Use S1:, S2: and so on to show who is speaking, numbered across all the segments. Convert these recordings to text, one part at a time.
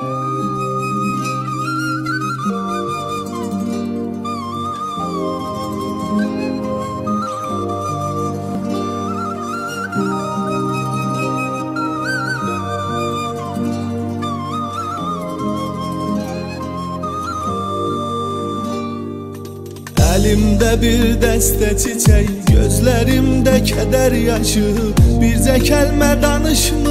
S1: Elimde bir deste çiçek Gözlerimde keder yaşı. Birce kelme danışmırıq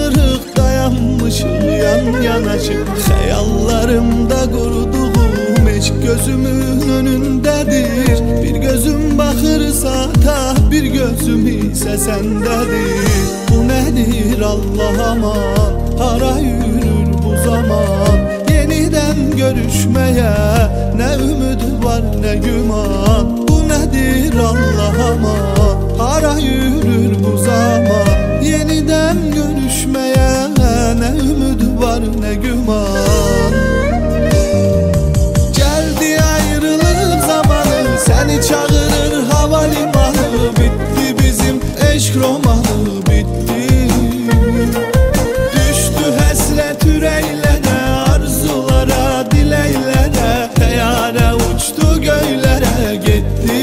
S1: gözümün önündedir. Bir gözüm baxır saata Bir gözüm isə səndədir Bu nədir Allah aman? Hara yürür bu zaman. Yeniden görüşmeye Ne ümid var ne güman. Bu nedir Allah'ıma Hara yürür bu zaman. Yeniden görüşmeye Ne ümid var ne güman Seni çağırır havalimanı Bitti bizim eşk romanı Bitti. Düştü həsrət ürəklərə Arzulara, diləklərə Təyyarə uçdu göylərə getdi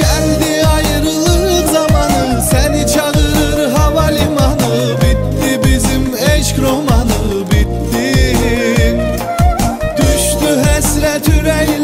S1: Gəldi ayrılıq zamanı Səni çağırır havalimanı Bitti bizim eşq romanı Bitti. Düşdü həsrət ürəklərə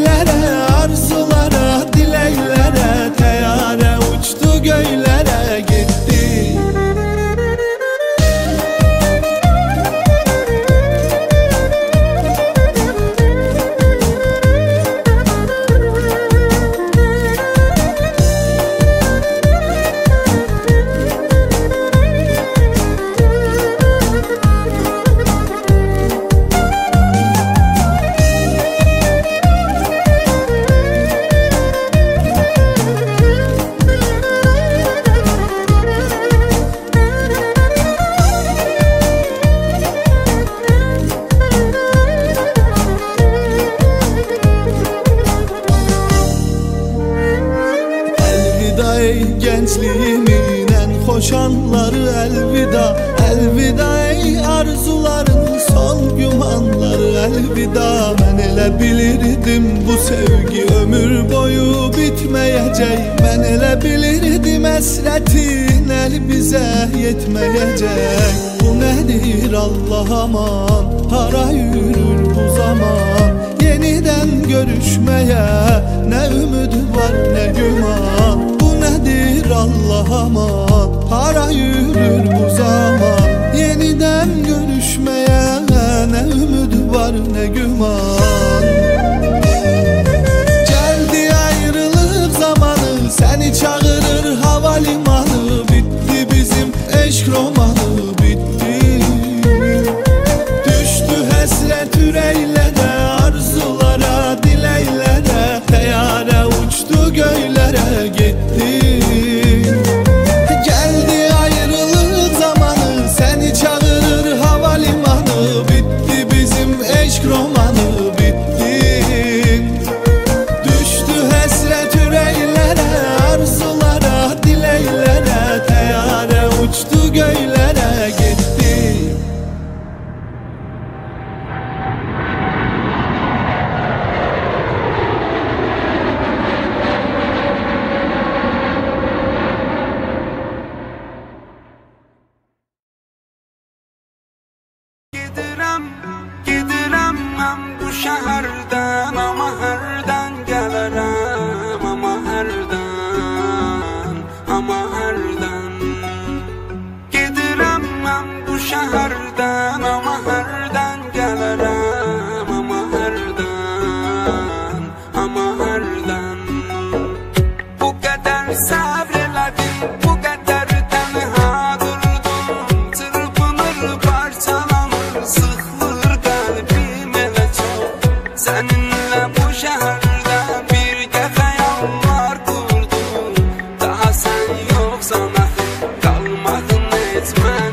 S1: gençliğimin en hoş elvida Elvida ey arzuların son gümanları. Elvida Ben elə bilirdim bu sevgi ömür boyu bitmeyecek. Ben elə bilirdim esretin el bize yetmeyecek. Bu nedir Allah aman? Hara yürür bu zaman. Yeniden görüşmeye ne ümid yürür bu zaman. Yeniden görüşmeye ne ümid var ne güman. Geldi ayrılık zamanı Seni çağırır havalimanı. Bitti bizim eşk romanı bitti. Düştü həsrət ürəklərə ama herden gələrəm ama herden ama herden. Gedirəm mən bu şəhərdən ama herden gələrəm ama herden ama herden. Bu qədər səbr bu qədər tənha durdum. Çırpınır
S2: parçalanır sıxılır kalbim elə çox senin köşemde bir defa yollar kurdu Daha sen yoksan ahı kalmadın etmez